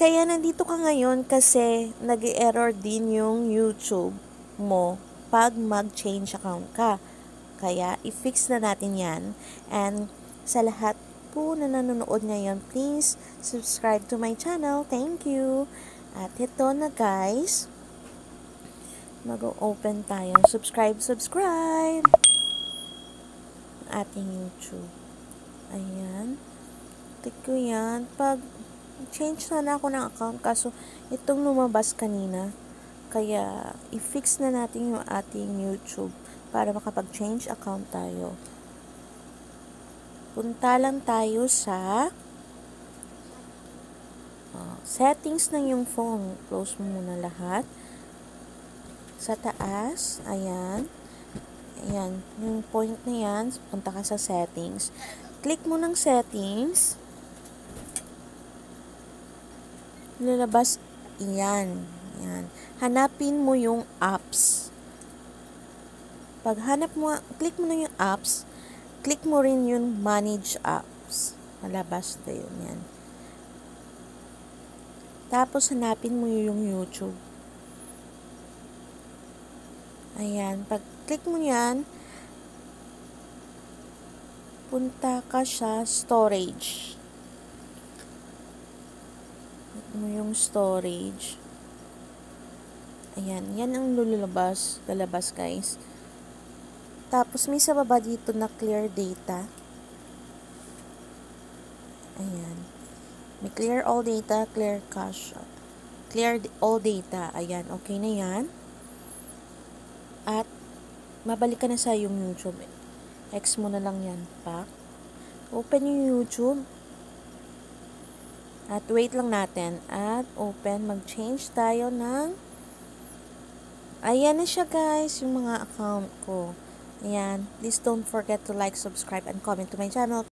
Kaya nandito ka ngayon kasi nag error din yung YouTube mo pag mag-change account ka. Kaya i-fix na natin yan. And sa lahat po na nanonood ngayon, please subscribe to my channel. Thank you. At ito na guys. Mag-open tayo. Subscribe, subscribe. Ating YouTube. Ayan. Tik ko yan. Pag change na na ako ng account kaso itong lumabas kanina. Kaya i-fix na natin yung ating YouTube para makapag-change account tayo. Punta lang tayo sa uh, settings ng yung phone. Close mo muna lahat. Sa taas, ayan. Ayan, yung point na yan, punta ka sa settings. Click mo ng settings. Lalabas, yan. Yan. Hanapin mo yung apps. Pag hanap mo, click mo na yung apps, click mo rin yung manage apps. Malabas na yun yan. Tapos, hanapin mo yung YouTube. Ayan. Pag click mo yan, punta ka siya storage. Mo yung storage. Ayan, yan ang lulabas, lalabas guys. Tapos may sa baba dito na clear data. Ayan. May clear all data, clear cache. Clear all data. Ayan, okay na yan. At mabalik ka na sa yung YouTube. X mo na lang yan pa. Open yung YouTube. At wait lang natin. At open, mag-change tayo ng Ayan na siya guys, yung mga account ko. Ayan. Please don't forget to like, subscribe, and comment to my channel.